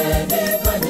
Ebenezer.